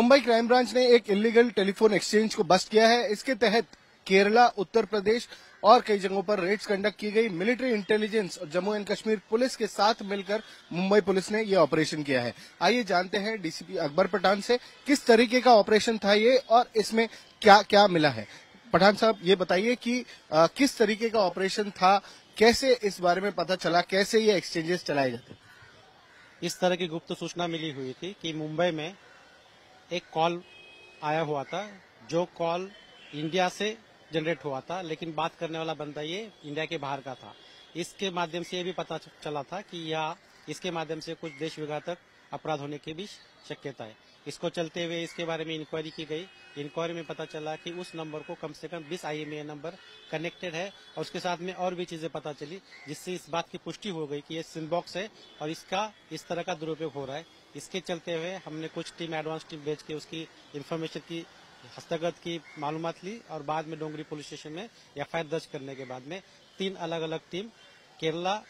Mumbai crime branch ने एक illegal telephone exchange को बस्ट किया है। इसके तहत केरला उत्तर प्रदेश और कई जगहों पर रेड्स कंडक्ट की गई। मिलिट्री इंटेलिजेंस और जम्मू एंड कश्मीर पुलिस के साथ मिलकर मुंबई पुलिस ने यह ऑपरेशन किया है। आइए जानते हैं डीसीपी अकबर पठान से किस तरीके का ऑपरेशन था ये और इसमें क्या क्या मिला है। पठान साहब ये बताइए कि आ, किस तरीके का ऑपरेशन था कैसे इस बारे में पता चला कैसे ये एक्सचेंजेस चलाए जाते इस तरह की गुप्त सूचना मिली हुई थी कि मुंबई में एक कॉल आया हुआ था, जो कॉल इंडिया से जनरेट हुआ था, लेकिन बात करने वाला बंदा ये इंडिया के बाहर का था। इसके माध्यम से ये भी पता चला था कि यह इसके माध्यम से कुछ देश विघातक अपराध होने की भी शक्यता है। इसको चलते हुए इसके बारे में इंक्वायरी की गई। इंक्वायरी में पता चला कि उस नंबर को कम से कम 20 आईएमए नंबर कनेक्टेड है, और उसके साथ में और भी चीज़ें पता चली, जिससे इस बात की पुष्टि हो गई कि ये सिनबॉक्स है, और इसका, इस तरह का दुरुपयोग हो रहा है। इसके चलते हुए हमने कुछ टीम एडवांस टीम भेज के उसकी इन्फॉर्मेशन की, हस्तगत की मालूम ली और बाद में डोंगरी पुलिस स्टेशन में एफआईआर दर्ज करने के बाद में तीन अलग अलग टीम केरला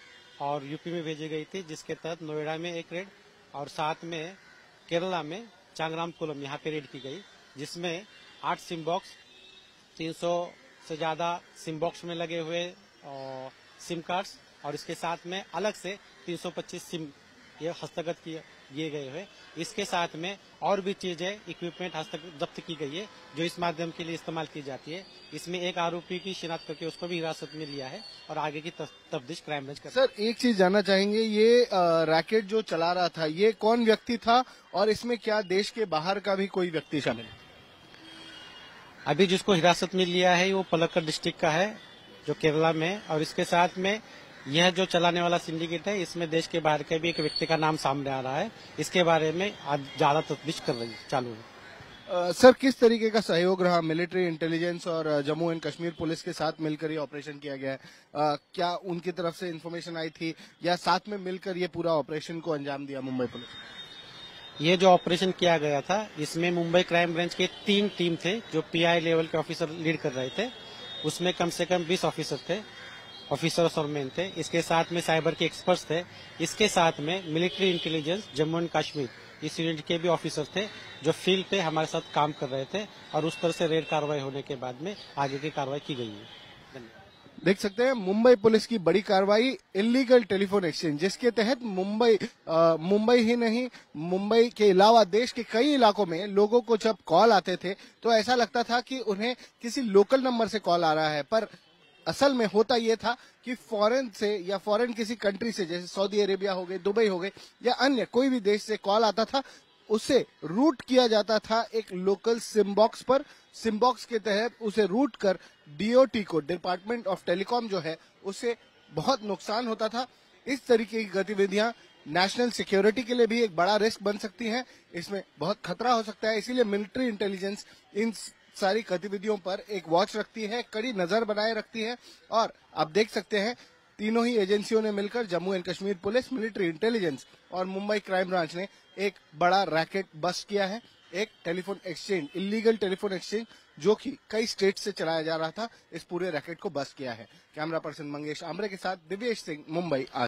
और यूपी में भेजी गई थी, जिसके तहत नोएडा में एक रेड और साथ में केरला में चांगराम कोलम यहाँ पे रेड की गई, जिसमें आठ सिम बॉक्स तीन सौ से ज़्यादा सिम बॉक्स में लगे हुए सिम कार्ड्स और इसके साथ में अलग से 325 सिम ये हस्तगत किए गए हुए इसके साथ में और भी चीज़ें इक्विपमेंट हस्तगत जब्त की गई है जो इस माध्यम के लिए इस्तेमाल की जाती है। इसमें एक आरोपी की शिनाख्त करके उसको भी हिरासत में लिया है और आगे की तफ्तीश क्राइम ब्रांच कर सर एक चीज़ जानना चाहेंगे ये रैकेट जो चला रहा था ये कौन व्यक्ति था और इसमें क्या देश के बाहर का भी कोई व्यक्ति शामिल है? अभी जिसको हिरासत में लिया है वो पलक्कड़ डिस्ट्रिक्ट का है जो केरला में और इसके साथ में यह जो चलाने वाला सिंडिकेट है इसमें देश के बाहर के भी एक व्यक्ति का नाम सामने आ रहा है। इसके बारे में आज ज़्यादा तफ्तीश कर रही चालू है। सर किस तरीके का सहयोग रहा? मिलिट्री इंटेलिजेंस और जम्मू एंड कश्मीर पुलिस के साथ मिलकर ये ऑपरेशन किया गया है। uh, क्या उनकी तरफ़ से इन्फॉर्मेशन आई थी या साथ में मिलकर ये पूरा ऑपरेशन को अंजाम दिया मुंबई पुलिस? ये जो ऑपरेशन किया गया था इसमें मुंबई क्राइम ब्रांच के तीन टीम थे जो पीआई लेवल के ऑफिसर लीड कर रहे थे। उसमें कम से कम बीस ऑफिसर थे। ऑफिसर्स और मैन थे। इसके साथ में साइबर के एक्सपर्ट्स थे। इसके साथ में military intelligence, Jammu and Kashmir, इस यूनिट के भी ऑफिसर थे, जो फ़ील्ड पे हमारे साथ काम कर रहे थे और उस तरह से रेड कार्रवाई होने के बाद में आगे की कार्रवाई की गई है। देख सकते हैं, मुंबई पुलिस की बड़ी कार्रवाई इलीगल टेलीफोन एक्सचेंज जिसके तहत मुंबई मुंबई ही नहीं, मुंबई के अलावा देश के कई इलाकों में लोगों को जब कॉल आते थे तो ऐसा लगता था कि उन्हें किसी लोकल नंबर से कॉल आ रहा है। पर असल में होता यह था कि फॉरेन से या फॉरेन किसी कंट्री से, जैसे सऊदी अरेबिया हो गए, दुबई हो गए, या अन्य कोई भी देश से कॉल आता था, उसे रूट किया जाता था एक लोकल सिम बॉक्स पर। सिम बॉक्स के तहत उसे रूट कर डीओटी को डिपार्टमेंट ऑफ़ टेलीकॉम जो है, उसे बहुत नुकसान होता था। इस तरीके की गतिविधियाँ नेशनल सिक्योरिटी के लिए भी एक बड़ा रिस्क बन सकती हैं। इसमें बहुत खतरा हो सकता है। इसीलिए मिलिट्री इंटेलिजेंस इन सारी गतिविधियों पर एक वॉच रखती है, कड़ी नज़र बनाए रखती है और आप देख सकते हैं, तीनों ही एजेंसियों ने मिलकर Jammu and Kashmir police military intelligence और मुंबई क्राइम ब्रांच ने एक बड़ा रैकेट बस्ट किया है। एक telephone exchange illegal telephone exchange जो कि कई स्टेट से चलाया जा रहा था, इस पूरे रैकेट को बस्ट किया है। कैमरा पर्सन मंगेश आमरे के साथ दिव्येश सिंह, मुंबई आज।